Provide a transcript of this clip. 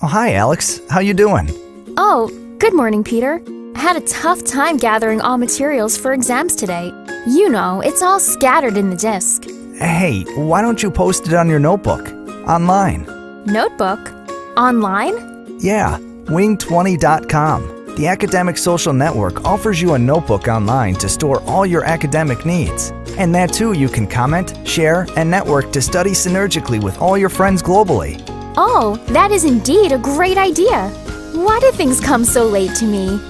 Oh, hi, Alex. How you doing? Oh, good morning, Peter. I had a tough time gathering all materials for exams today. You know, it's all scattered in the disk. Hey, why don't you post it on your notebook? Online. Notebook? Online? Yeah, wing20.com. The Academic Social Network offers you a notebook online to store all your academic needs. And that too, you can comment, share, and network to study synergically with all your friends globally. Oh, that is indeed a great idea. Why do things come so late to me?